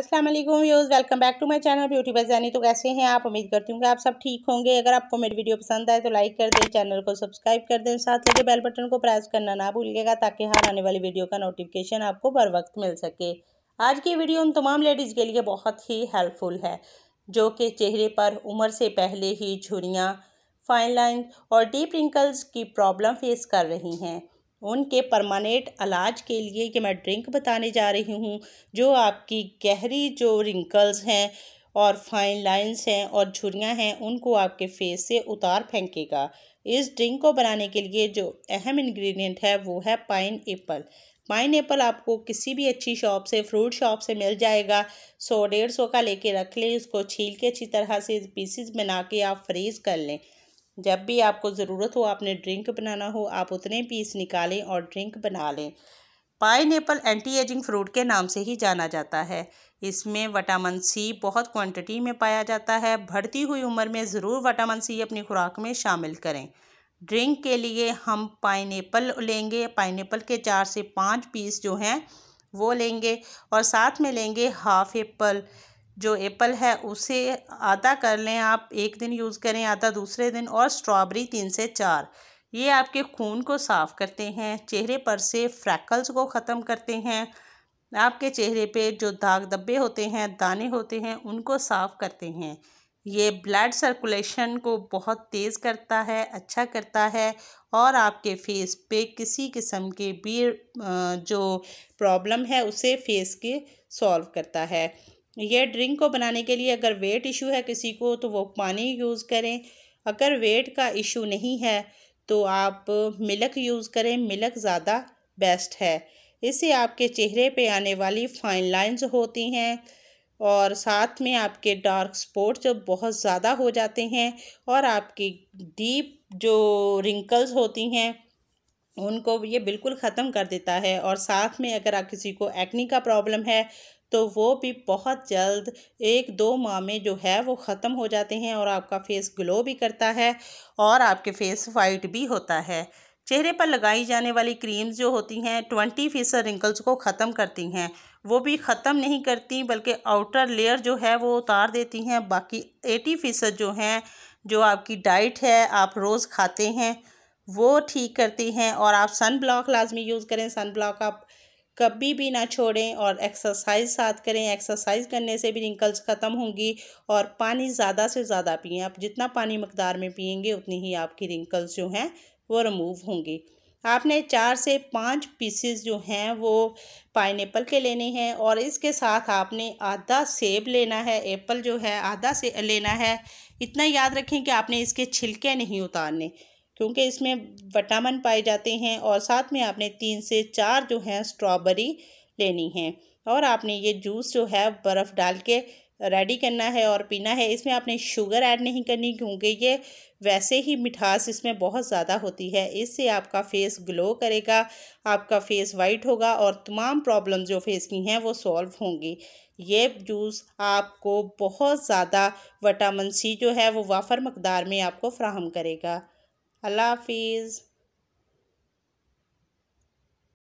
अस्सलाम वालेकुम views welcome back to my channel beauty बजानी तो कैसे हैं आप? उम्मीद करती हूँ कि आप सब ठीक होंगे। अगर आपको मेरी वीडियो पसंद आए तो लाइक कर दें, चैनल को सब्सक्राइब कर दें, साथ लगे बेल बटन को प्रेस करना ना भूलिएगा, ताकि हर आने वाली वीडियो का नोटिफिकेशन आपको बर वक्त मिल सके। आज की वीडियो उन तमाम लेडीज़ के लिए बहुत ही हेल्पफुल है, जो कि चेहरे पर उम्र से पहले ही झुरियाँ फाइन लाइन और डीप रिंकल्स की प्रॉब्लम फेस कर रही हैं। उनके परमानेंट इलाज के लिए कि मैं ड्रिंक बताने जा रही हूँ, जो आपकी गहरी जो रिंकल्स हैं और फाइन लाइंस हैं और झुरियाँ हैं, उनको आपके फेस से उतार फेंकेगा। इस ड्रिंक को बनाने के लिए जो अहम इंग्रेडिएंट है, वो है पाइन एप्पल पाइन एप्पल आपको किसी भी अच्छी शॉप से फ्रूट शॉप से मिल जाएगा। सौ डेढ़ सौ का लेके रख लें, उसको छील के अच्छी तरह से पीसीज बना के आप फ्रीज़ कर लें। जब भी आपको ज़रूरत हो, आपने ड्रिंक बनाना हो, आप उतने पीस निकालें और ड्रिंक बना लें। पाइन एंटी एजिंग फ्रूट के नाम से ही जाना जाता है। इसमें विटामिन सी बहुत क्वांटिटी में पाया जाता है। बढ़ती हुई उम्र में ज़रूर विटामिन सी अपनी खुराक में शामिल करें। ड्रिंक के लिए हम पाइन एप्पल लेंगे। पाइन एप्पल के चार से पाँच पीस जो हैं, वो लेंगे और साथ में लेंगे हाफ़ एप्पल। जो एप्पल है, उसे आधा कर लें आप। एक दिन यूज़ करें आधा दूसरे दिन और स्ट्रॉबेरी तीन से चार। ये आपके खून को साफ़ करते हैं, चेहरे पर से फ्रैकल्स को ख़त्म करते हैं। आपके चेहरे पे जो दाग धब्बे होते हैं, दाने होते हैं, उनको साफ़ करते हैं। ये ब्लड सर्कुलेशन को बहुत तेज़ करता है अच्छा करता है और आपके फेस पे किसी किस्म के भी जो प्रॉब्लम है, उसे फेस के सॉल्व करता है। ये ड्रिंक को बनाने के लिए अगर वेट इशू है किसी को तो वो पानी यूज़ करें। अगर वेट का इशू नहीं है तो आप मिल्क यूज़ करें। मिल्क ज़्यादा बेस्ट है। इससे आपके चेहरे पे आने वाली फाइन लाइंस होती हैं और साथ में आपके डार्क स्पॉट जो बहुत ज़्यादा हो जाते हैं और आपकी डीप जो रिंकल्स होती हैं उनको ये बिल्कुल ख़त्म कर देता है और साथ में अगर आप किसी को एक्नी का प्रॉब्लम है तो वो भी बहुत जल्द एक दो माह में जो है वो ख़त्म हो जाते हैं और आपका फेस ग्लो भी करता है और आपके फेस वाइट भी होता है। चेहरे पर लगाई जाने वाली क्रीम्स जो होती हैं ट्वेंटी फ़ीसद रिंकल्स को ख़त्म करती हैं। वो भी ख़त्म नहीं करती, बल्कि आउटर लेयर जो है वो उतार देती हैं। बाकी एटी फ़ीसद जो हैं, जो आपकी डाइट है, आप रोज़ खाते हैं वो ठीक करती हैं और आप सन ब्लॉक लाजमी यूज़ करें। सन ब्लॉक आप कभी भी ना छोड़ें और एक्सरसाइज साथ करें। एक्सरसाइज करने से भी रिंकल्स ख़त्म होंगी और पानी ज़्यादा से ज़्यादा पिएँ। आप जितना पानी मकदार में पियेंगे उतनी ही आपकी रिंकल्स जो हैं, वो रिमूव होंगी। आपने चार से पाँच पीसेस जो हैं, वो पाइन के लेने हैं और इसके साथ आपने आधा सेब लेना है एप्पल जो है, आधा से लेना है। इतना याद रखें कि आपने इसके छिलके नहीं उतारने। क्योंकि इसमें विटामिन पाए जाते हैं और साथ में आपने तीन से चार जो हैं स्ट्रॉबेरी लेनी है। और आपने ये जूस जो है बर्फ़ डाल के रेडी करना है और पीना है। इसमें आपने शुगर ऐड नहीं करनी क्योंकि ये वैसे ही मिठास इसमें बहुत ज़्यादा होती है। इससे आपका फेस ग्लो करेगा, आपका फेस वाइट होगा और तमाम प्रॉब्लम्स जो फेस की हैं वो सॉल्व होंगी। ये जूस आपको बहुत ज़्यादा विटामिन सी जो है वो वाफर मकदार में आपको फ्राहम करेगा। अल्लाह हाफिज़।